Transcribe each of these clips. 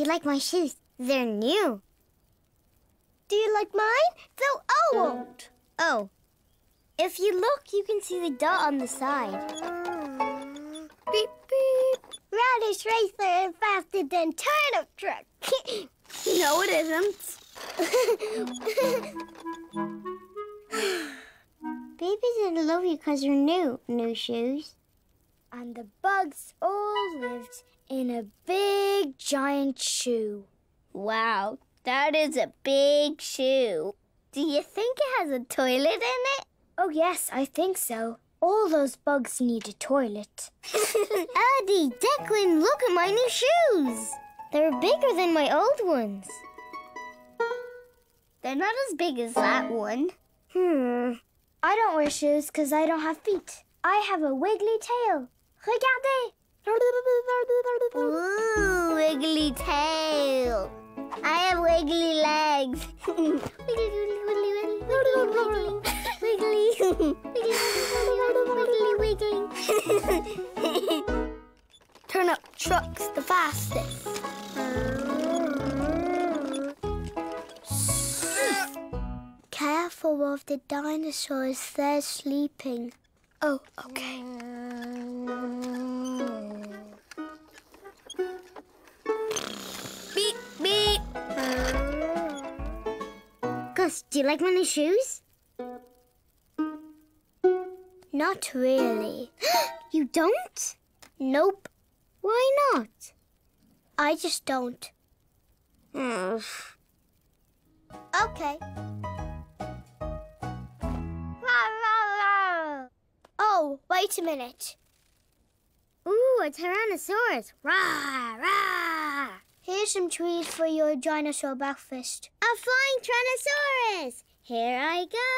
do you like my shoes? They're new. Do you like mine? They're old. Oh, oh. If you look, you can see the dot on the side. Beep, beep. Radish racer is faster than turnip truck. no, it isn't. Baby didn't love you because you're new, new shoes. And the bugs all lived in a big giant shoe. Wow, that is a big shoe. Do you think it has a toilet in it? Oh, yes, I think so. All those bugs need a toilet. Addie, Declan, look at my new shoes. They're bigger than my old ones. They're not as big as that one. Hmm. I don't wear shoes because I don't have feet. I have a wiggly tail. Regardez! Ooh, wiggly tail. I have wiggly legs. wiggly, wiggly, wiggly, wiggly, wiggly, wiggly. Turnip truck's the fastest. Careful of the dinosaurs, they're sleeping. Oh, okay. Do you like my new shoes? Not really. you don't? Nope. Why not? I just don't. Okay. Oh, wait a minute. Ooh, a Tyrannosaurus. Rah, rah. Here's some trees for your dinosaur breakfast. A flying Tyrannosaurus. Here I go.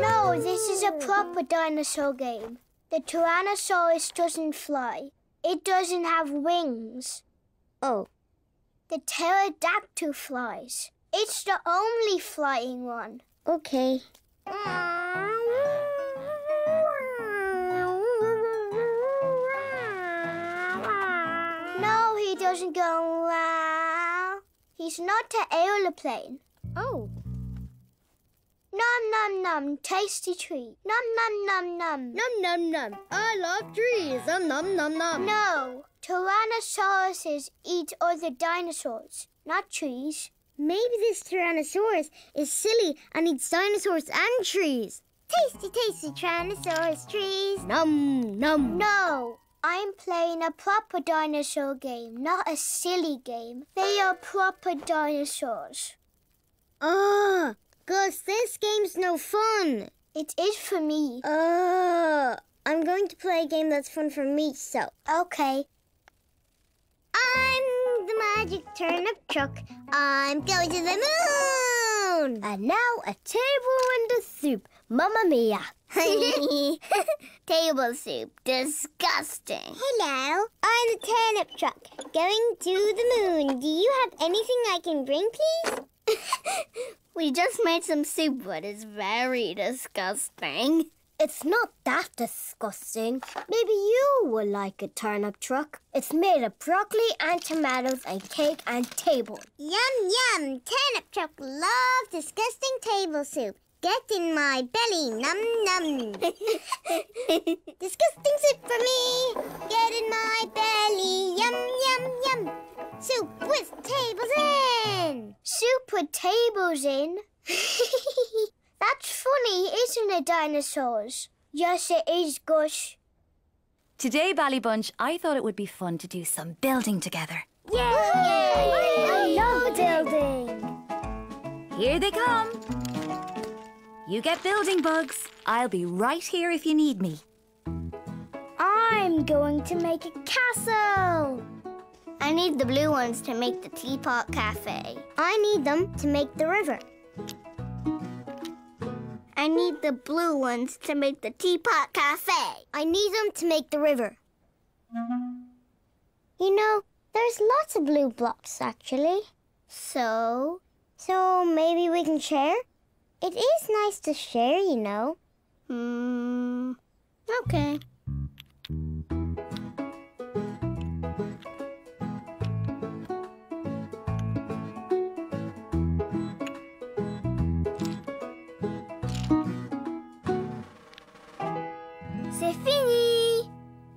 No, this is a proper dinosaur game. The Tyrannosaurus doesn't fly. It doesn't have wings. Oh. The pterodactyl flies. It's the only flying one. Okay. No, doesn't go wow. He's not an aeroplane. Oh. Num num num, tasty tree. Num num num num. Num num num. I love trees. Um num num num. No, Tyrannosauruses eat other dinosaurs, not trees. Maybe this Tyrannosaurus is silly and eats dinosaurs and trees. Tasty, tasty Tyrannosaurus trees. Num, num. No, I'm playing a proper dinosaur game, not a silly game. They are proper dinosaurs. Ah, Gus, this game's no fun. It is for me. Uh, I'm going to play a game that's fun for me, so. Okay. I'm the magic turnip truck. I'm going to the moon. And now a table and a soup. Mamma mia. Table soup. Disgusting. Hello. I'm the turnip truck going to the moon. Do you have anything I can bring, please? we just made some soup, but it's very disgusting. It's not that disgusting. Maybe you will like a turnip truck. It's made of broccoli and tomatoes and cake and table. Yum, yum. Turnip truck loves disgusting table soup. Get in my belly, num num. disgusting soup for me. Get in my belly, yum yum yum. Soup with tables in. Soup with tables in? That's funny, isn't it, dinosaurs? Yes, it is, Gus. Today, Bally Bunch, I thought it would be fun to do some building together. Yay! Yay! I love building. Here they come. You get building bugs. I'll be right here if you need me. I'm going to make a castle. I need the blue ones to make the teapot cafe. I need them to make the river. I need the blue ones to make the teapot cafe. I need them to make the river. You know, there's lots of blue blocks, actually. So? So maybe we can share? It is nice to share, you know. Hmm, okay. C'est fini!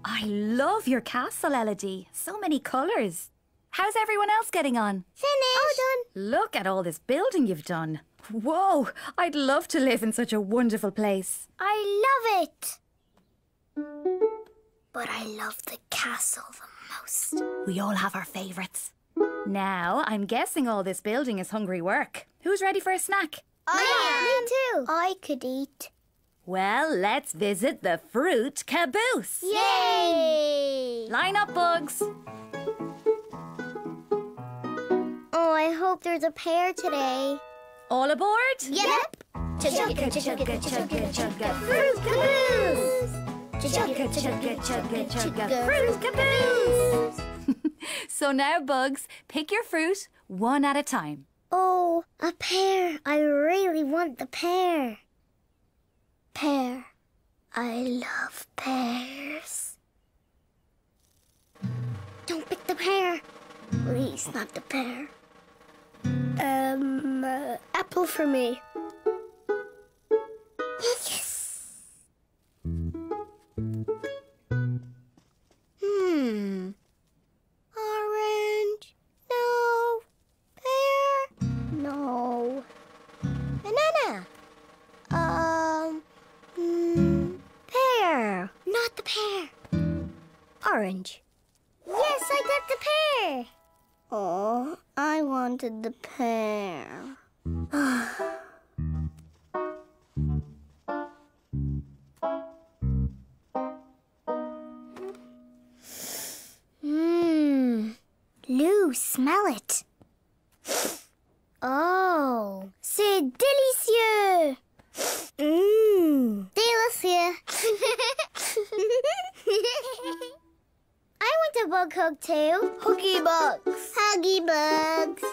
I love your castle, Elodie. So many colours. How's everyone else getting on? Finished! All done! Look at all this building you've done. Whoa, I'd love to live in such a wonderful place. I love it. But I love the castle the most. We all have our favourites. Now, I'm guessing all this building is hungry work. Who's ready for a snack? I am. Me too. I could eat. Well, let's visit the fruit caboose. Yay! Line up, bugs. Oh, I hope there's a pear today. All aboard? Yep. Chugga, chugga, chugga, chugga, Fruit caboose. Chugga, chugga, chugga, chugga, fruit caboose. So now, bugs, pick your fruit one at a time. Oh, a pear. I really want the pear. Pear. I love pears. Don't pick the pear. Please, not the pear. Um, uh, apple for me. Smell it. Oh, c'est délicieux. Mmm. Délicieux. I want a bug hug too. Huggy bugs. Huggy bugs.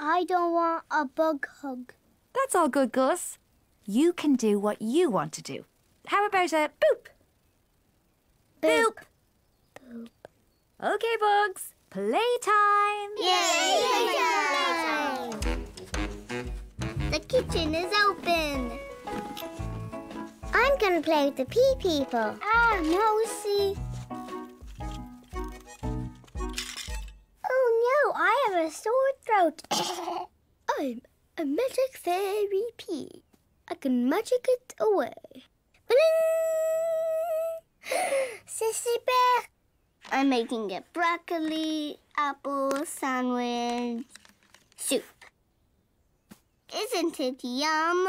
I don't want a bug hug. That's all good, Gus. You can do what you want to do. How about a boop? boop? Boop. Okay, bugs. Playtime. Yay! Playtime! The kitchen is open. I'm gonna play with the pea people. Ah, Mousy. Oh no, I have a sore throat. I'm a magic fairy pea. I can magic it away. Bling! Sissy Bear. I'm making a broccoli apple sandwich soup. Isn't it yum?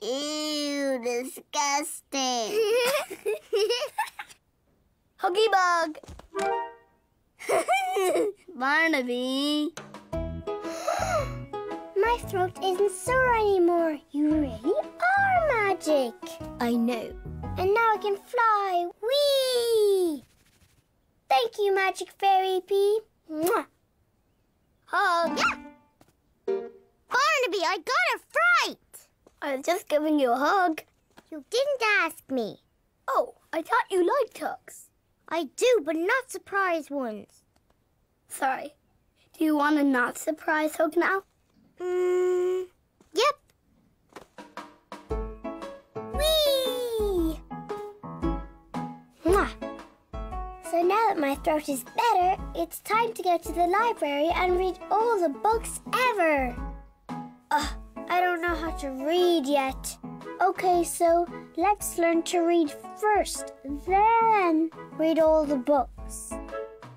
Ew, disgusting. Huggy bug. Barnaby. My throat isn't sore anymore. You really are magic. I know. And now I can fly. Whee! Thank you, Magic Fairy Pea. Mwah. Hug. Barnaby, I got a fright. I was just giving you a hug. You didn't ask me. Oh, I thought you liked hugs. I do, but not surprise ones. Sorry. Do you want a not surprise hug now? Mm, yep. So now that my throat is better, it's time to go to the library and read all the books ever. Ugh, I don't know how to read yet. Okay, so let's learn to read first, then read all the books.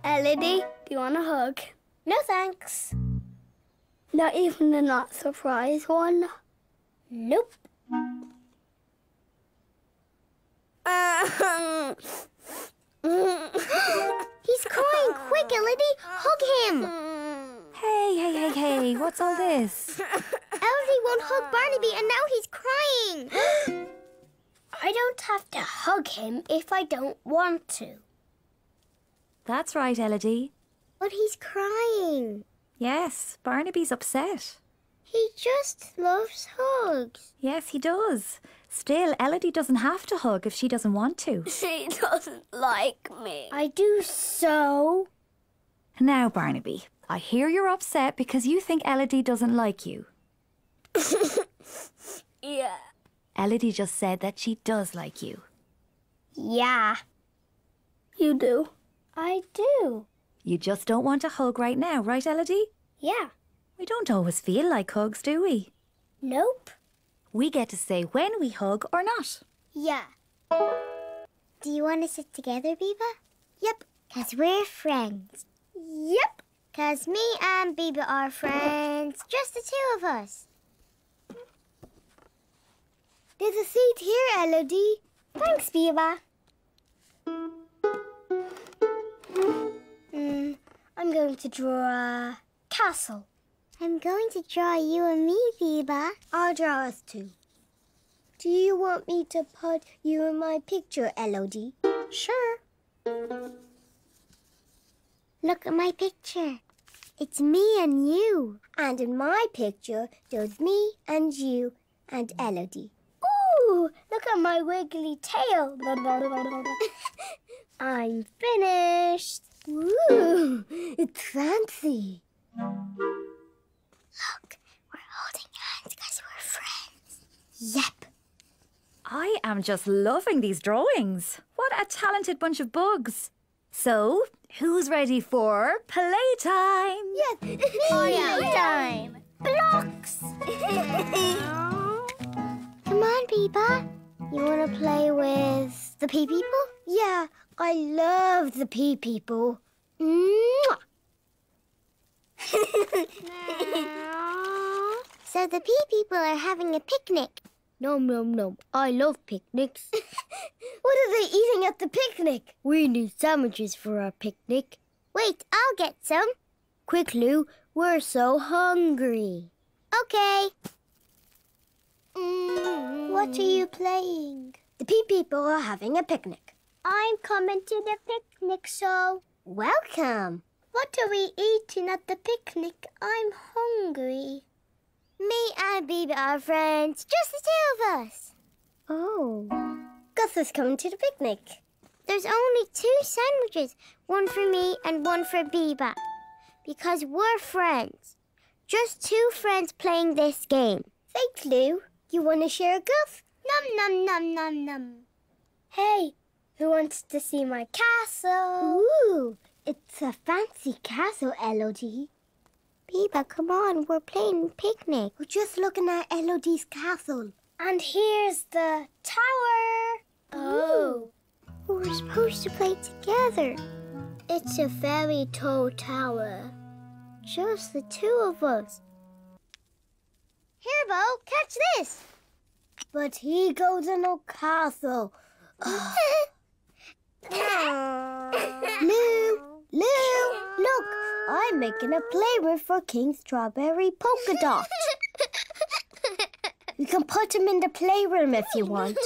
Elodie, do you want a hug? No thanks. Not even a not surprise one? Nope. Um, He's crying. Quick, Elodie, hug him. Hey, hey, hey, hey, what's all this? Elodie won't hug Barnaby, and now he's crying. I don't have to hug him if I don't want to. That's right, Elodie. But he's crying. Yes, Barnaby's upset. He just loves hugs. Yes, he does. Still, Elodie doesn't have to hug if she doesn't want to. She doesn't like me. I do so. Now, Barnaby, I hear you're upset because you think Elodie doesn't like you. Yeah. Elodie just said that she does like you. Yeah. You do. I do. You just don't want a hug right now, right, Elodie? Yeah. We don't always feel like hugs, do we? Nope. We get to say when we hug or not. Yeah. Do you want to sit together, Biba? Yep. Because we're friends. Yep. Because me and Biba are friends. Just the two of us. There's a seat here, Elodie. Thanks, Biba. Mm, I'm going to draw a castle. I'm going to draw you and me, Biba. I'll draw us two. Do you want me to put you in my picture, Elodie? Sure. Look at my picture. It's me and you. And in my picture, there's me and you and Elodie. Ooh, look at my wiggly tail. I'm finished. Ooh, it's fancy. Look, we're holding hands because we're friends. Yep. I am just loving these drawings. What a talented bunch of bugs. So, who's ready for playtime? Yes. Playtime. Blocks. Come on, Peepa. You want to play with the pea people? Yeah, I love the pea people. Mwah. so the pea people are having a picnic. Nom nom nom. I love picnics. what are they eating at the picnic? We need sandwiches for our picnic. Wait, I'll get some. Quick, Lu. We're so hungry. Okay. What are you playing? The pea people are having a picnic. I'm coming to the picnic, so Welcome. what are we eating at the picnic? I'm hungry. Me and Biba are friends, just the two of us. Oh. Gus is coming to the picnic. There's only two sandwiches, one for me and one for Biba. Because we're friends. Just two friends playing this game. Thanks, Lu. You want to share, a Gus? Num num num num num. Hey, who wants to see my castle? Ooh, it's a fancy castle, Elodie. Biba, come on, we're playing picnic. We're just looking at Elodie's castle. And here's the tower. Oh. We're supposed to play together. It's a very tall tower. Just the two of us. Here, Bo, catch this. But he goes in a castle. Lu, Lu, look, I'm making a playroom for King Strawberry Polka Dot. You can put him in the playroom if you want.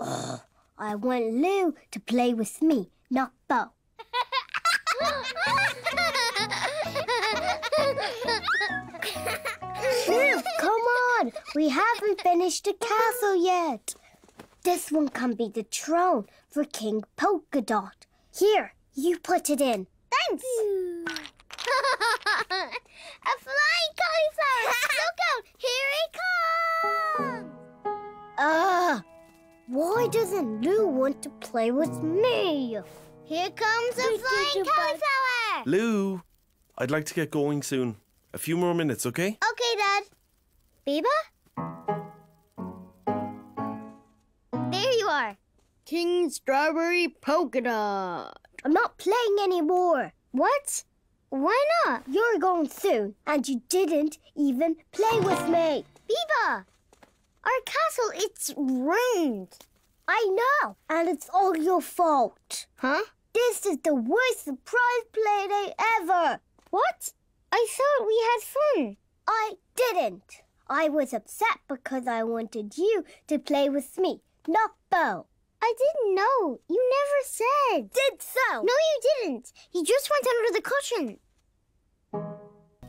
Ugh, I want Lu to play with me, not Bo. Lu, come on. We haven't finished the castle yet. This one can be the throne for King Polka Dot. Here, you put it in. Thanks. A flying cauliflower! Look out! Here it comes! Ah, why doesn't Lu want to play with me? Here comes a flying cauliflower! Lu, I'd like to get going soon. A few more minutes, okay? Okay, Dad. Biba? There you are. King Strawberry Polka Dot. I'm not playing anymore. What? Why not? You're going soon, and you didn't even play with me. Biba! Our castle, it's ruined. I know, and it's all your fault. Huh? This is the worst surprise play day ever. What? I thought we had fun. I didn't. I was upset because I wanted you to play with me, not Bo. I didn't know. You never said. Did so. No, you didn't. He just went under the cushion.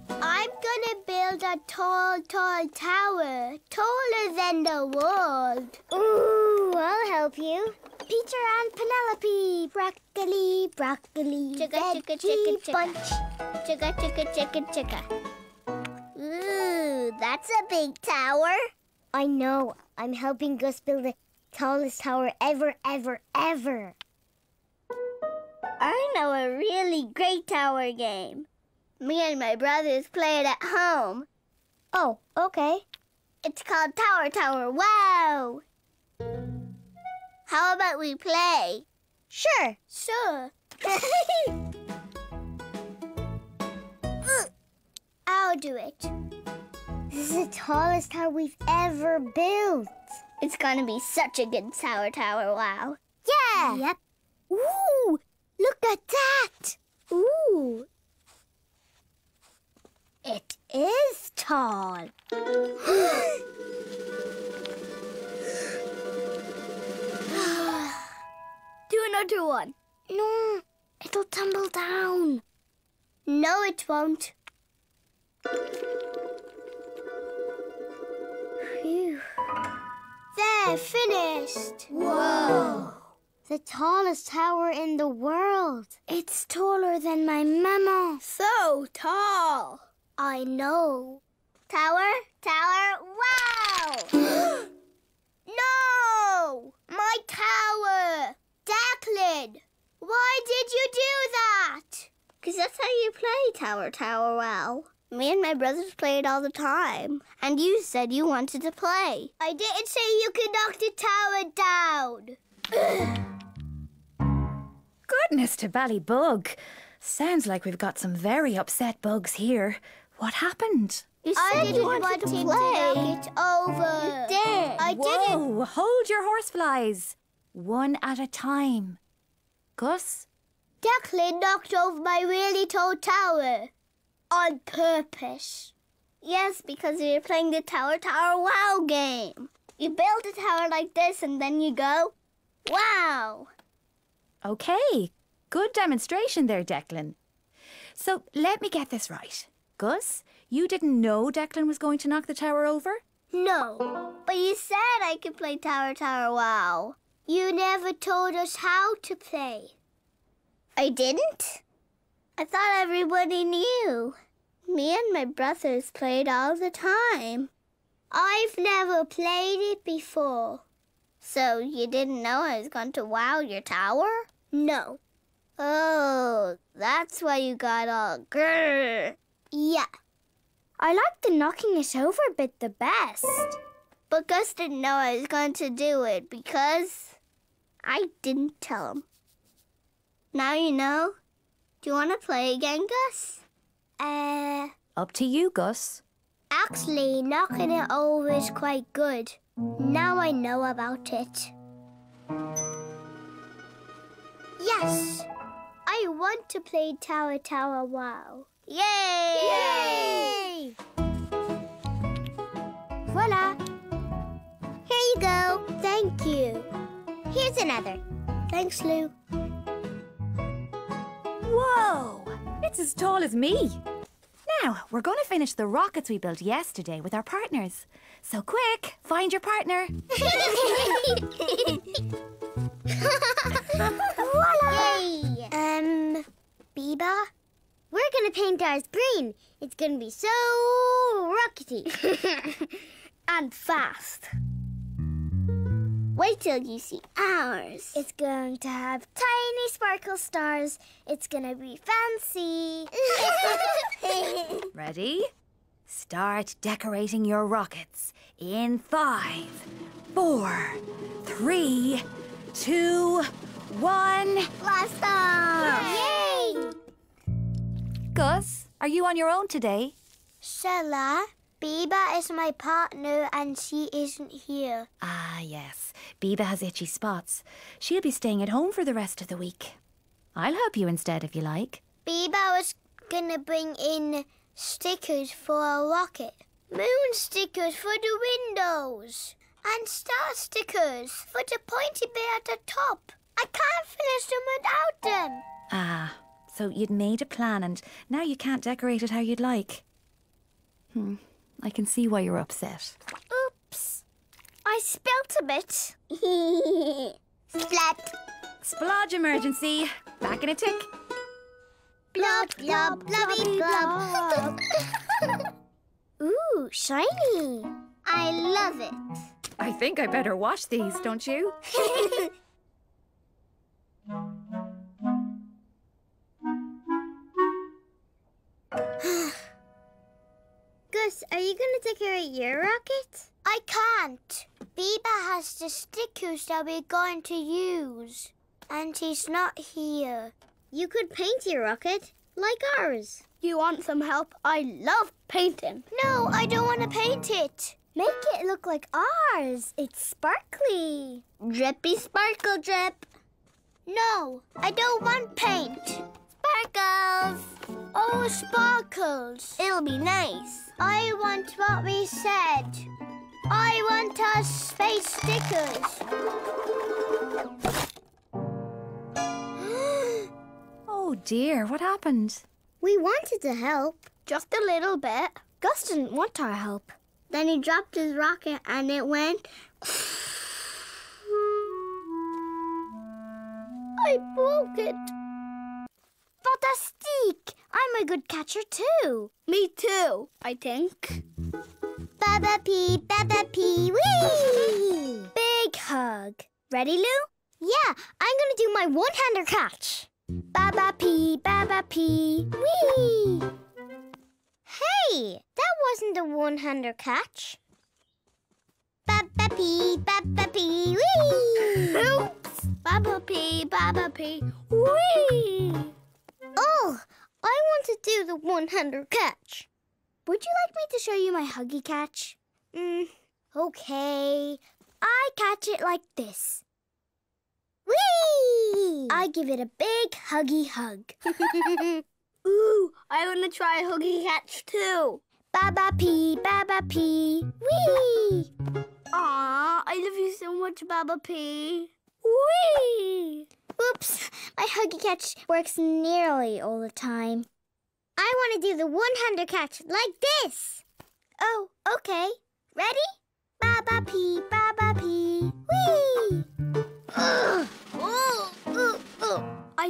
I'm gonna build a tall, tall tower, taller than the world. Ooh, I'll help you. Peter and Penelope, broccoli, broccoli, Chicka, chicka, chicka, chicka. bunch. Chicka, chicka, chicka, chicka. Ooh, that's a big tower. I know. I'm helping Gus build the tallest tower ever, ever, ever. I know a really great tower game. Me and my brothers play it at home. Oh, okay. It's called Tower Tower Wow. How about we play? Sure. Sure. I'll do it. This is the tallest tower we've ever built. It's gonna be such a good Tower Tower Wow. Yeah. Yep. Ooh, look at that. Ooh. It is tall. Do another one. No, it'll tumble down. No, it won't. Finished. Whoa. The tallest tower in the world. It's taller than my mama. So tall. I know. Tower, tower, wow! no! My tower! Declan! Why did you do that? Because that's how you play Tower, Tower, wow. Me and my brothers play it all the time. And you said you wanted to play. I didn't say you could knock the tower down. Goodness to Ballybug. Sounds like we've got some very upset bugs here. What happened? You I said didn't you want wanted to to play. knock it over. You did. I didn't. Whoa, hold your horseflies. One at a time. Gus? Declan knocked over my really tall tower. On purpose. Yes, because we're playing the Tower Tower Wow game. You build a tower like this and then you go, wow. Okay, good demonstration there, Declan. So let me get this right. Gus, you didn't know Declan was going to knock the tower over? No, but you said I could play Tower Tower Wow. You never told us how to play. I didn't? I thought everybody knew. Me and my brothers played all the time. I've never played it before. So you didn't know I was going to wow your tower? No. Oh, that's why you got all grrr. Yeah. I like the knocking it over bit the best. But Gus didn't know I was going to do it because I didn't tell him. Now you know. Do you want to play again, Gus? Uh, Up to you, Gus. actually, knocking it over is quite good. Now I know about it. Yes! I want to play Tower Tower Wow. Yay! Yay! Voila! Here you go. Thank you. Here's another. Thanks, Lu. Whoa! It's as tall as me. Now, we're going to finish the rockets we built yesterday with our partners. So quick, find your partner. Yay! Um, Biba? We're gonna paint ours green. It's gonna be so rockety. and fast. Wait till you see ours. It's going to have tiny sparkle stars. It's gonna be fancy. Ready? Start decorating your rockets in five, four, three, two, one. Blast off! Yay! Gus, are you on your own today? Shella, Biba is my partner and she isn't here. Ah, yes. Biba has itchy spots. She'll be staying at home for the rest of the week. I'll help you instead if you like. Biba was gonna bring in stickers for a rocket, moon stickers for the windows, and star stickers for the pointy bit at the top. I can't finish them without them. Ah, so you'd made a plan and now you can't decorate it how you'd like. Hmm, I can see why you're upset. Oops. I spilt a bit. Splat! Splodge emergency. Back in a tick. Blob, blob, blobby, blob shiny. I love it. I think I better wash these, don't you? Gus, are you going to decorate your rocket? I can't. Biba has the stickers that we're going to use. And he's not here. You could paint your rocket like ours. You want some help? I love painting. No, I don't want to paint it. Make it look like ours. It's sparkly. Drippy sparkle drip. No, I don't want paint. Sparkles. Oh, sparkles. It'll be nice. I want what we said. I want our space stickers. Oh dear, what happened? We wanted to help. Just a little bit. Gus didn't want our help. Then he dropped his rocket and it went. I broke it. Fantastique! I'm a good catcher too. Me too, I think. Baba Pea, Baba Pea, wee! Big hug. Ready, Lu? Yeah, I'm gonna do my one-hander catch. Baba Pea, Baba Pea, wee! Hey, that wasn't a one-hander catch. Baba Pea, Baba Pea, wee! Oops! Baba Pea, Baba Pea, wee! Oh, I want to do the one-hander catch. Would you like me to show you my huggy catch? Mm, okay. I catch it like this. Whee! I give it a big huggy hug. Ooh, I want to try a huggy catch too. Baba pea, baba pea, wee! Aw, I love you so much, Baba Pea. Wee! Oops, my huggy catch works nearly all the time. I want to do the one-hander catch like this. Oh, okay. Ready? Baba pea, baba pea, wee! I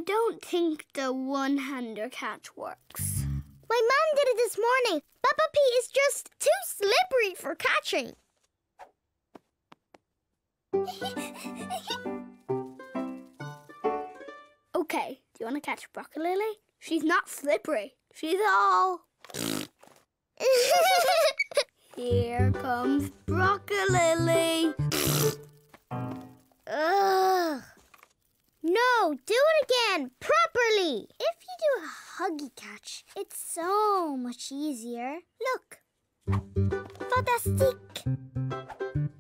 don't think the one-hander catch works. My mom did it this morning. Baba pea is just too slippery for catching. Okay, do you want to catch broccoli? She's not slippery. She's all. Here comes broccoli. Ugh. No, do it again, properly. If you do a huggy catch, it's so much easier. Look. Fantastic.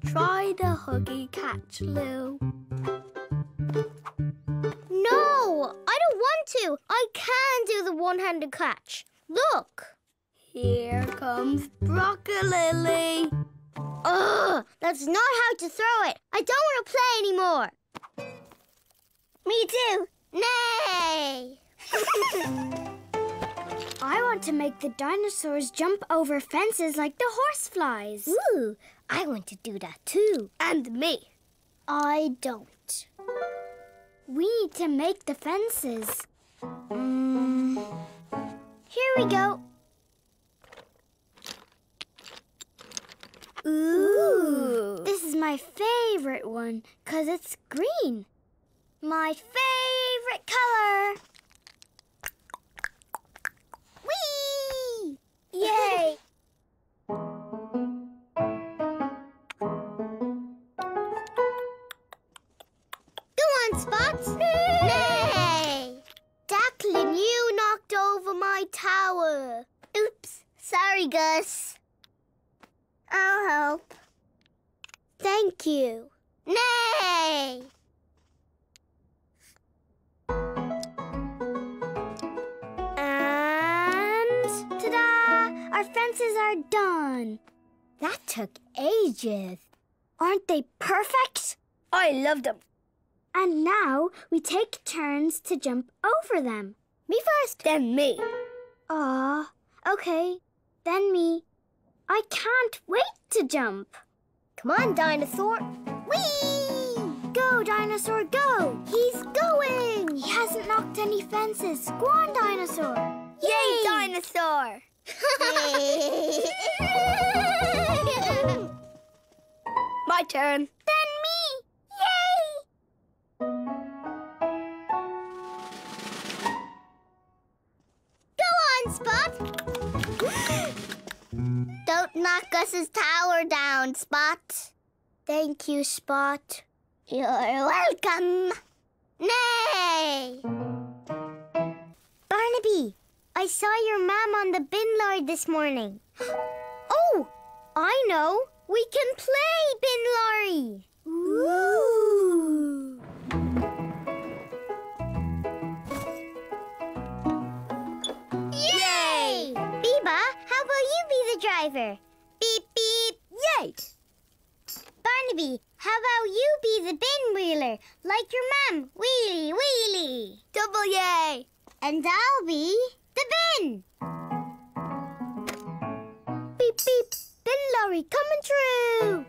Try the huggy catch, Lu. No, I don't want to. I can do the one-handed catch. Look. Here comes broccoli. Ugh, that's not how to throw it. I don't want to play anymore. Me too. Nay. I want to make the dinosaurs jump over fences like the horseflies. Ooh, I want to do that too. And me. I don't. We need to make the fences. Mm. Here we go. Ooh. This is my favorite one because it's green. My favorite color. Whee! Yay! I love them. And now we take turns to jump over them. Me first, then me. Ah, okay. Then me. I can't wait to jump. Come on, dinosaur. Whee! Go, dinosaur, go! He's going! He hasn't knocked any fences. Go on, dinosaur. Yay, dinosaur! My turn. Spot. Thank you, Spot. You're welcome. Nay! Barnaby, I saw your mum on the bin lorry this morning. Oh, I know. We can play bin lorry. Ooh. Yay! Biba, how about you be the driver? Barnaby, how about you be the bin wheeler, like your mum? Wheelie, wheelie. Double yay! And I'll be the bin. Beep beep. Bin lorry coming through.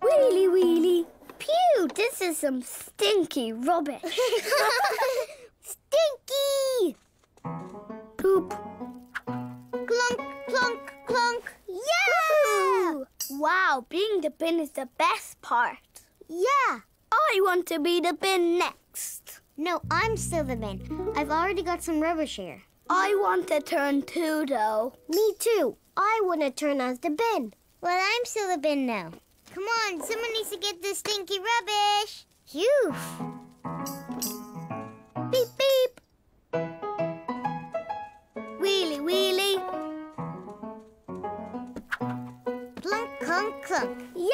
wheelie wheelie. Pew, this is some stinky rubbish. is the best part. Yeah. I want to be the bin next. No, I'm still the bin. I've already got some rubbish here. I want to turn too, though. Me too. I want to turn as the bin. Well, I'm still the bin now. Come on, someone needs to get this stinky rubbish. Phew. Beep beep. Wheelie wheelie.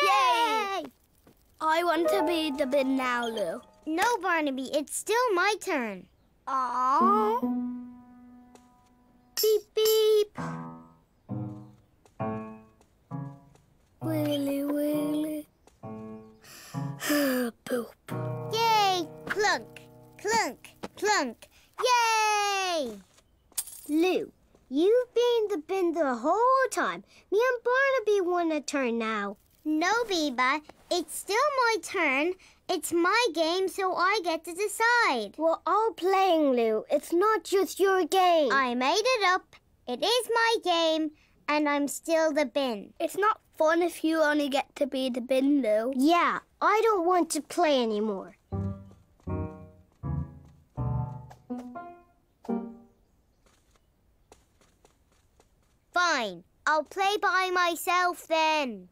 Yay! I want to be the bin now, Lu. No, Barnaby, it's still my turn. Aww. Beep beep. Wheelie wheelie. Poop. Yay! Clunk, clunk, clunk. Yay! Lu, you've been the bin the whole time. Me and Barnaby want to turn now. Biba, it's still my turn. It's my game, so I get to decide. We're all playing, Lu. It's not just your game. I made it up. It is my game, and I'm still the bin. It's not fun if you only get to be the bin, Lu. Yeah, I don't want to play anymore. Fine, I'll play by myself then.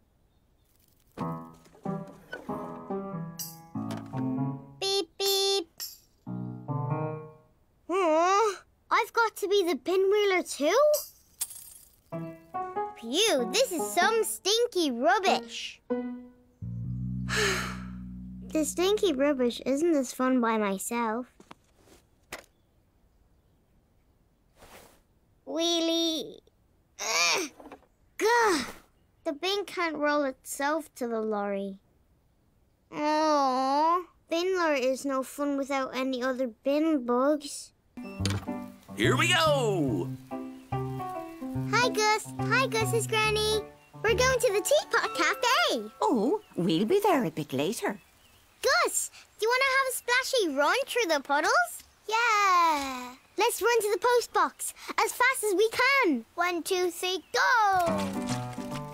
Beep. I've got to be the bin wheeler too? Phew, this is some stinky rubbish. The stinky rubbish isn't as fun by myself. Wheelie. Ugh. Gah. The bin can't roll itself to the lorry. Aww. Bin lorry is no fun without any other bin bugs. Here we go! Hi, Gus. Hi, Gus's granny. We're going to the Teapot Cafe. Oh, we'll be there a bit later. Gus, do you want to have a splashy run through the puddles? Yeah. Let's run to the post box as fast as we can. One, two, three, go!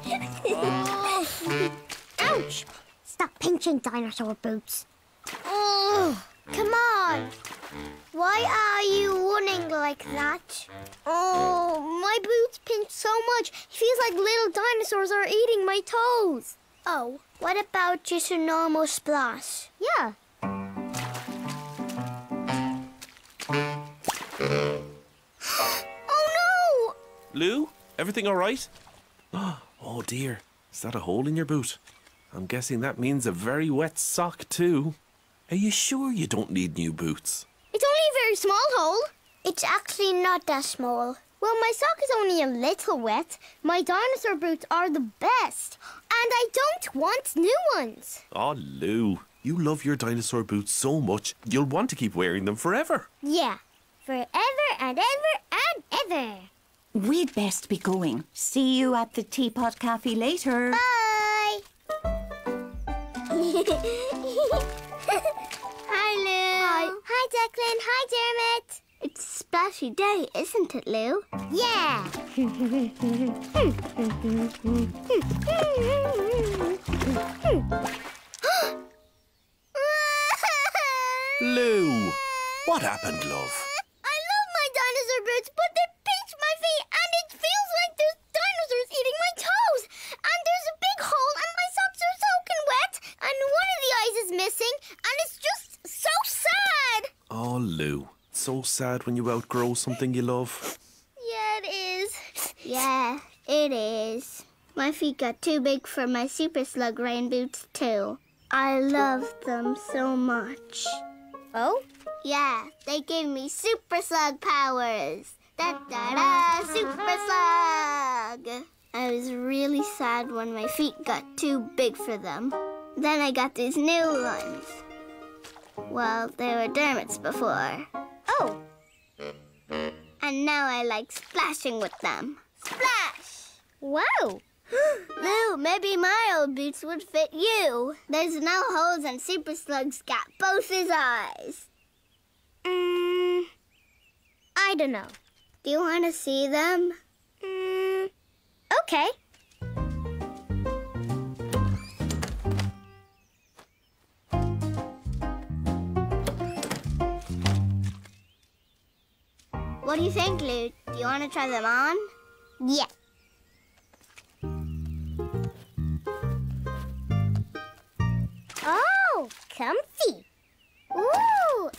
Ouch! Stop pinching dinosaur boots. Oh, come on. Why are you running like that? Oh, my boots pinch so much. It feels like little dinosaurs are eating my toes. Oh, what about just a normal splash? Yeah. oh no! Lu, everything all right? Oh dear, is that a hole in your boot? I'm guessing that means a very wet sock too. Are you sure you don't need new boots? It's only a very small hole. It's actually not that small. Well, my sock is only a little wet. My dinosaur boots are the best. And I don't want new ones. Oh, Lu, you love your dinosaur boots so much, you'll want to keep wearing them forever. Yeah. Forever and ever and ever. We'd best be going. See you at the Teapot Cafe later. Bye. Hi, Lu. Hi. Hi, Declan. Hi, Dermot. It's a splashy day, isn't it, Lu? Yeah. Lu, what happened, love? So sad when you outgrow something you love. Yeah, it is. Yeah, it is. My feet got too big for my super slug rain boots, too. I love them so much. Oh? Yeah, they gave me super slug powers. Da da da, super slug. I was really sad when my feet got too big for them. Then I got these new ones. Well, they were Dermot's before. Oh, And now I like splashing with them. Splash! wow. Lu, maybe my old boots would fit you. There's no holes and Super Slug's got both his eyes. Mm, I don't know. Do you want to see them? Mm, okay. What do you think, Lu? Do you want to try them on? Yeah. Oh, comfy. Ooh.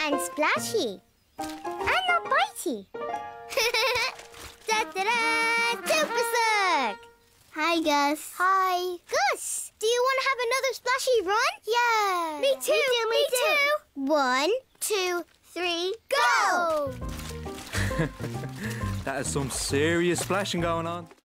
And splashy. And not bitey. da da da! Super Slug! Hi, Gus. Hi. Gus, do you want to have another splashy run? Yeah. Me too, Me too. me too. One, Two, three, go! That is some serious splashing going on.